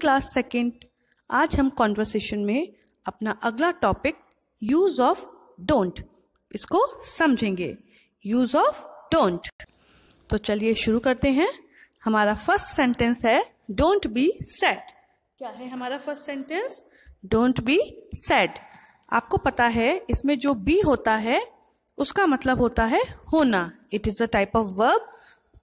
Class second आज हम conversation में अपना अगला टॉपिक यूज़ ऑफ़ डोंट इसको समझेंगे। यूज़ ऑफ़ डोंट तो चलिए शुरू करते हैं। हमारा फ़र्स्ट सेंटेंस है डोंट बी सैड क्या है हमारा first sentence don't be sad आपको पता है, इसमें जो बी होता है, उसका मतलब होता है होना। It is a type of verb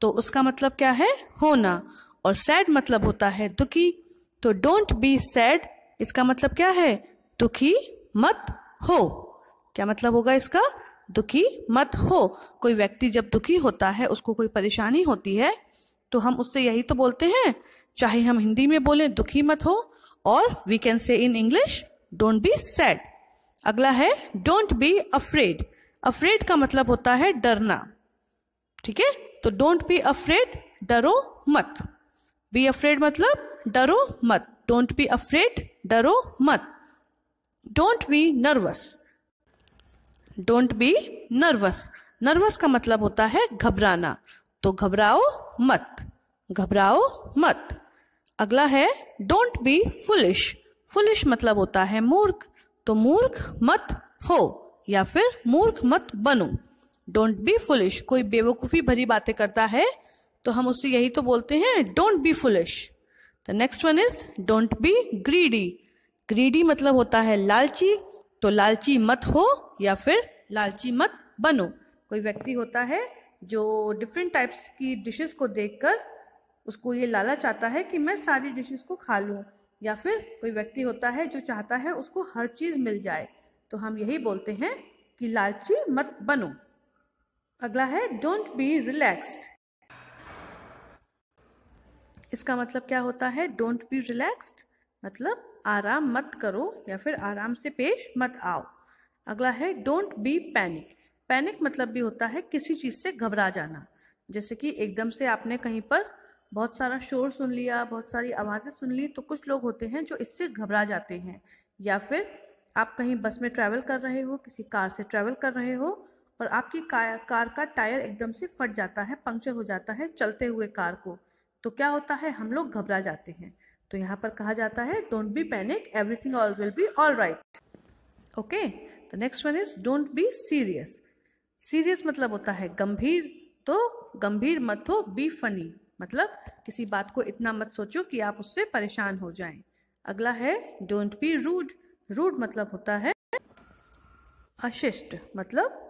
तो उसका मतलब क्या है? होना। और सैड मतलब होता है दुखी। तो डोंट बी सैड इसका मतलब क्या है? दुखी मत हो। क्या मतलब होगा इसका? दुखी मत हो। कोई व्यक्ति जब दुखी होता है, उसको कोई परेशानी होती है तो हम उससे यही तो बोलते हैं, चाहे हम हिंदी में बोलें, दुखी मत हो, और we can say in English don't be sad अगला है डोंट बी अफ्रेड अफ्रेड का मतलब होता है डरना। ठीक है? तो डोंट बी अफ्रेड डरो मत। बी अफ्रेड मतलब डरो मत। डोंट बी अफ्रेड डरो मत। Don't be nervous don't be nervous nervous का मतलब होता है घबराना। तो घबराओ मत। घबराओ मत। अगला है डोंट बी फुलिश फुलिश मतलब होता है मूर्ख। तो मूर्ख मत हो या फिर मूर्ख मत बनो। डोंट बी फुलिश कोई बेवकूफ़ी भरी बातें करता है तो हम उससे यही तो बोलते हैं don't be foolish the next one is don't be greedy greedy मतलब होता है लालची तो लालची मत हो या फिर लालची मत बनो। कोई व्यक्ति होता है जो डिफरेंट टाइप्स की डिशेस को देखकर उसको ये लालच चाहता है कि मैं सारी डिशेस को खा लूँ, या फिर कोई व्यक्ति होता है जो चाहता है उसको हर चीज़ मिल जाए तो हम यही बोलते हैं कि लालची मत बनो। अगला है डोंट बी रिलैक्स्ड इसका मतलब क्या होता है? डोंट बी रिलैक्स्ड मतलब आराम मत करो या फिर आराम से पेश मत आओ। अगला है डोंट बी पैनिक पैनिक मतलब भी होता है किसी चीज़ से घबरा जाना। जैसे कि एकदम से आपने कहीं पर बहुत सारा शोर सुन लिया बहुत सारी आवाज़ें सुन ली तो कुछ लोग होते हैं जो इससे घबरा जाते हैं। या फिर आप कहीं बस में ट्रैवल कर रहे हो किसी कार से ट्रैवल कर रहे हो और आपकी कार, कार का टायर एकदम से फट जाता है पंक्चर हो जाता है चलते हुए कार को। तो क्या होता है, हम लोग घबरा जाते हैं। तो यहाँ पर कहा जाता है don't be panic everything all will be all right okay the next one is don't be serious serious मतलब होता है गंभीर तो गंभीर मत हो बी फनी मतलब किसी बात को इतना मत सोचो कि आप उससे परेशान हो जाएँ। अगला है डोंट बी रूड रूड मतलब होता है, अशिष्ट मतलब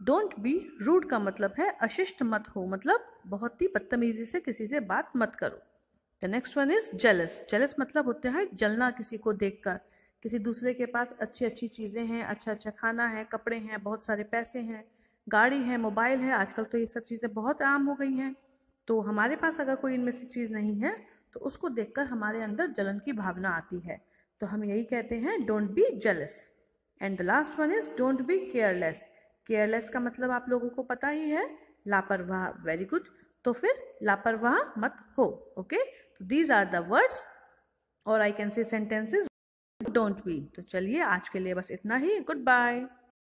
डोंट बी रूड का मतलब है, अशिष्ट मत हो। मतलब बहुत ही बदतमीजी से किसी से बात मत करो। The next one is jealous jealous मतलब होता है जलना किसी को देखकर। किसी दूसरे के पास अच्छी अच्छी चीज़ें हैं अच्छा अच्छा खाना है, कपड़े हैं, बहुत सारे पैसे हैं, गाड़ी है, मोबाइल है, आजकल तो ये सब चीज़ें बहुत आम हो गई हैं। तो हमारे पास अगर कोई इनमें से चीज़ नहीं है तो उसको देखकर हमारे अंदर जलन की भावना आती है। तो हम यही कहते हैं don't be jealous and the last one is don't be careless careless का मतलब आप लोगों को पता ही है, लापरवाह वेरी गुड तो फिर लापरवाह मत हो ओके तो दीज आर द वर्ड्स और I can say sentences don't be तो चलिए आज के लिए बस इतना ही गुड बाय